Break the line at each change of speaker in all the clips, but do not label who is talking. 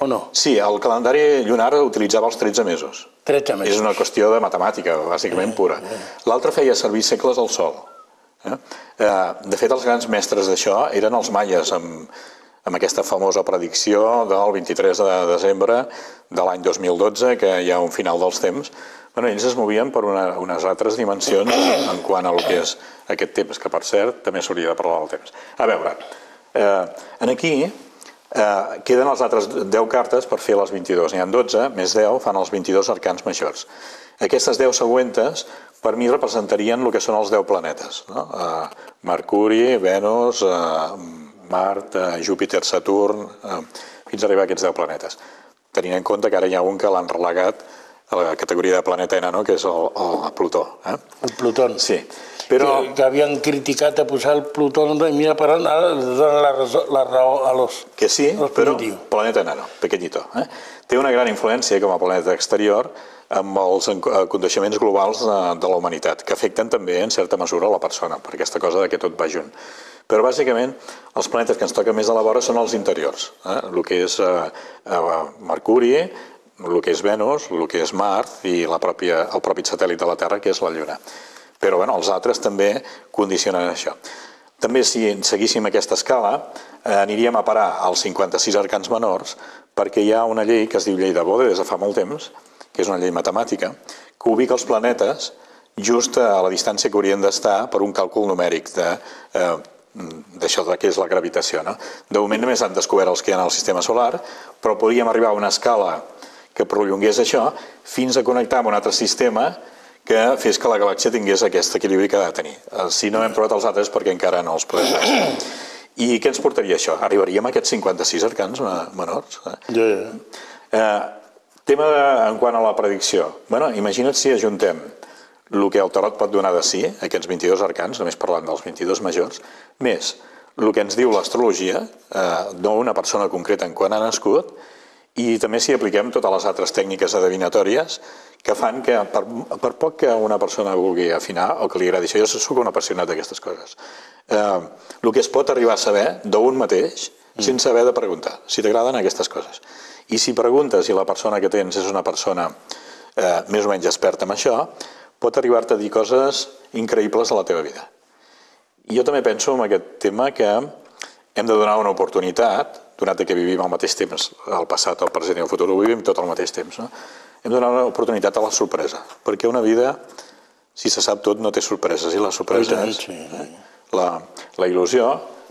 o no?
Sí, el calendari lunar utilitzava els 13 mesos.
13 mesos.
És una qüestió de matemàtica, bàsicament pura. L'altre feia servir segles al sol. Eh? Eh, De fet, els grans mestres d'això eren els maies, amb, amb aquesta famosa predicció del 23 de desembre de l'any 2012, que hi ha un final dels temps. Bueno, ells es movien per una, unes altres dimensions en quant a lo que és aquest temps, que per cert també s'hauria de parlar del temps. A veure, eh, en aquí eh, queden les altres 10 cartes per fer les 22. N'hi ha 12, més 10 fan els 22 arcans majors. Aquestes 10 següentes, per mi, representarien el que són els 10 planetes. No? Eh, Mercuri, Venus, eh, Mart, eh, Júpiter, Saturn, eh, fins a arribar a aquests 10 planetes. Tenint en compte que ara hi ha un que l'han relegat a la categoria de planeta enano, que és el, el Plutó. Eh?
El Plutón.
Sí, però...
Que, que havien criticat a posar el Plutón, i mira, però ara donen la, raó, la raó a los...
Que sí,
los
però
positivos.
planeta enano, pequeñito. Eh? Té una gran influència com a planeta exterior amb els en- aconteixements globals de, de la humanitat, que afecten també en certa mesura la persona, per aquesta cosa de que tot va junt. Però bàsicament els planetes que ens toquen més a la vora són els interiors, eh? el que és eh, eh, Mercuri, el que és Venus, el que és Mart i la pròpia, el propi satèl·lit de la Terra, que és la Lluna. Però bueno, els altres també condicionen això. També, si seguíssim aquesta escala, eh, aniríem a parar als 56 arcans menors, perquè hi ha una llei que es diu llei de Bode des de fa molt temps, que és una llei matemàtica, que ubica els planetes just a la distància que haurien d'estar per un càlcul numèric de, eh, d'això de què és la gravitació. No? De moment només han descobert els que hi ha al sistema solar, però podríem arribar a una escala que prolongués això fins a connectar amb un altre sistema que fes que la galàxia tingués aquest equilibri que ha de tenir. Eh, Si no hem trobat els altres perquè encara no els podem veure. I què ens portaria això? Arribaríem a aquests 56 arcans menors. Eh?
Ja, ja.
Eh, tema de, en quant a la predicció. Bueno, imagina't si ajuntem el que el tarot pot donar de si, aquests 22 arcans, només parlant dels 22 majors, més el que ens diu l'astrologia, eh, no una persona concreta en quan ha nascut, i també si apliquem totes les altres tècniques adivinatòries que fan que per, per poc que una persona vulgui afinar o que li agradi això, jo sóc un apassionat d'aquestes coses, eh, el que es pot arribar a saber d'un mateix sense haver de preguntar, si t'agraden aquestes coses. I si preguntes i la persona que tens és una persona eh, més o menys experta en això, pot arribar-te a dir coses increïbles a la teva vida. I jo també penso en aquest tema que hem de donar una oportunitat, donat que vivim al mateix temps, el passat, el present i el futur, ho vivim tot al mateix temps, no? hem de donar una oportunitat a la sorpresa, perquè una vida, si se sap tot, no té sorpreses, i la sorpresa és... Eh? La, la il·lusió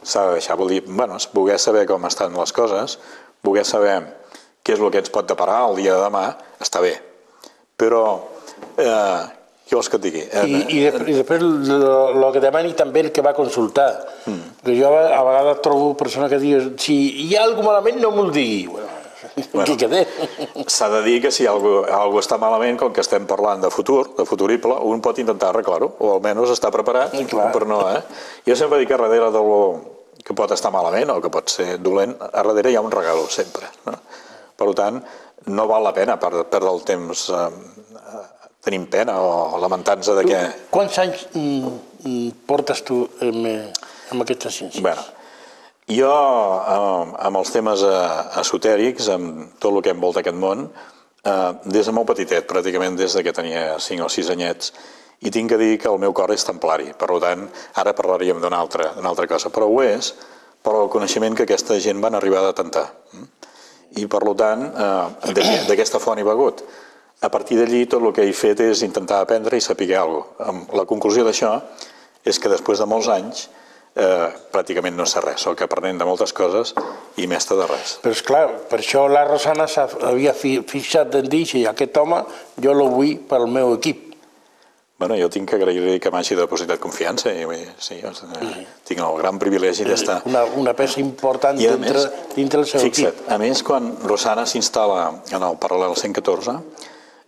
s'ha de deixar, vol dir, bueno, voler saber com estan les coses, voler saber què és el que ens pot deparar el dia de demà, està bé. Però, eh, què vols que et digui? Eh,
I, i, després, i després el que demani també el que va consultar. Mm. Perquè jo a vegades trobo persones que diuen si hi ha alguna malament no m'ho digui. Bueno,
Bueno. S'ha de dir que si algú, algú està malament, com que estem parlant de futur, de futurible, un pot intentar arreglar-ho, o almenys està preparat,
Clar.
però no, eh? Jo sempre dic que darrere del que pot estar malament o que pot ser dolent, a darrere hi ha un regalo, sempre. No? Per tant, no val la pena per- perdre el temps eh, tenint pena o lamentant-se de que...
Quants anys mm, mm, portes tu amb, eh, amb aquesta ciència?
Bueno, jo, amb els temes eh, esotèrics, amb tot el que envolta aquest món, eh, des de molt petitet, pràcticament des de que tenia 5 o 6 anyets, i tinc que dir que el meu cor és templari. Per tant, ara parlaríem d'una altra, altra cosa, però ho és per el coneixement que aquesta gent van arribar a detentar. I, per tant, eh, d'aquesta font he begut. A partir d'allí, tot el que he fet és intentar aprendre i saber alguna cosa. La conclusió d'això és que després de molts anys eh, pràcticament no sé res, sóc aprenent de moltes coses i mestre de res.
Però és clar, per això la Rosana s'havia fi- fixat en dir si aquest home jo lo vull pel meu equip.
Bueno, jo tinc que agrair que m'hagi depositat confiança i sí, o sigui, tinc el gran privilegi d'estar...
Una, una peça important
I
dintre,
més,
dintre el seu
fixa't,
equip.
a més, quan Rosana s'instal·la en el paral·lel 114,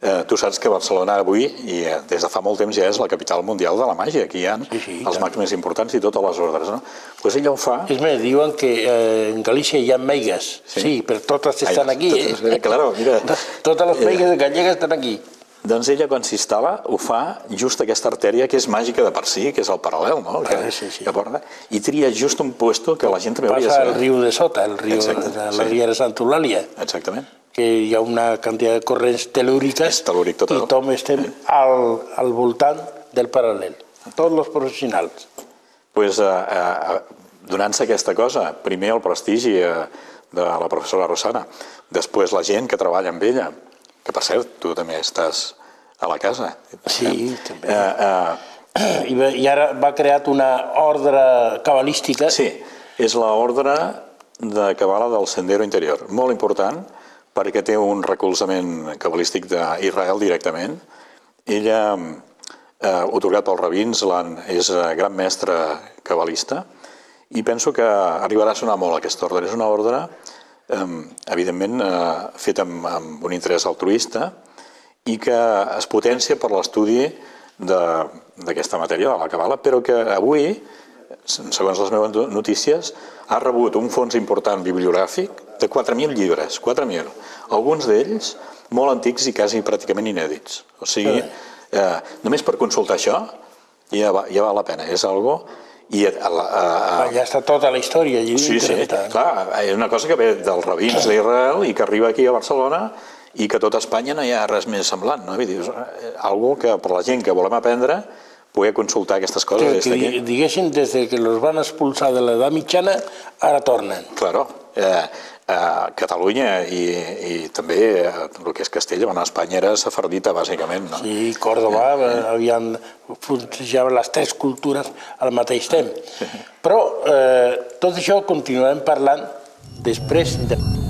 eh, tu saps que Barcelona avui, i eh, des de fa molt temps ja és la capital mundial de la màgia, aquí hi ha
Sí, sí, i
els mags més importants i totes les ordres, no? Doncs pues ella ho fa...
És més, diuen que eh, en Galícia hi ha meigues.
Sí?
Sí, però totes estan aquí.
totes,
eh?
claro, mira.
Totes les meigues gallegues estan aquí.
Doncs ella, quan s'instal·la, ho fa just aquesta artèria que és màgica de per si, que és el paral·lel, no? Que,
Ah, sí, sí.
que porta, I tria just un puesto que la gent també hauria de
Pasa el
saber.
riu de sota, el riu
Exacte,
de la
sí.
riera Santa Eulàlia,
Exactament.
Que hi ha una quantitat de corrents telúriques
telúric total.
i tothom estem al, al voltant del paral·lel, tots els professionals.
pues, eh, eh, donant-se aquesta cosa, primer el prestigi eh, de la professora Rosana, després la gent que treballa amb ella, que per cert, tu també estàs a la casa.
Sí, també.
Eh, eh,
I, I ara va creat una ordre cabalística
sí, és l'ordre de cabala del Sendero Interior, molt important, perquè té un recolzament cabalístic d'Israel directament. Ella, eh, otorgat pels rabins, és eh, gran mestre cabalista, i penso que arribarà a sonar molt aquesta ordre. És una ordre, eh, evidentment, eh, feta amb, amb un interès altruista i que es potència per l'estudi d'aquesta matèria, de la cabala, però que avui, segons les meves notícies, ha rebut un fons important bibliogràfic de 4.000 llibres, 4.000. Alguns d'ells molt antics i quasi pràcticament inèdits. O sigui, eh, només per consultar això ja, va, ja val la pena. És algo... I a, a, a,
Ja està tota la història allí
Sí, sí,
dintre.
clar, és una cosa que ve dels rabins d'Israel i que arriba aquí a Barcelona i que tot Espanya no hi ha res més semblant, no? Dir, és eh, algo que per la gent que volem aprendre poder consultar aquestes coses
Que,
des
que
d'aquí.
di- diguéssim, des de que los van expulsar de l'edat mitjana, ara tornen.
Claro, eh, eh, Catalunya i, i també eh, el que és Castella, bueno, Espanya era sefardita, bàsicament, no?
I Còrdoba eh, havien frontejaven les tres cultures al mateix temps. Però eh, tot això continuarem parlant després de...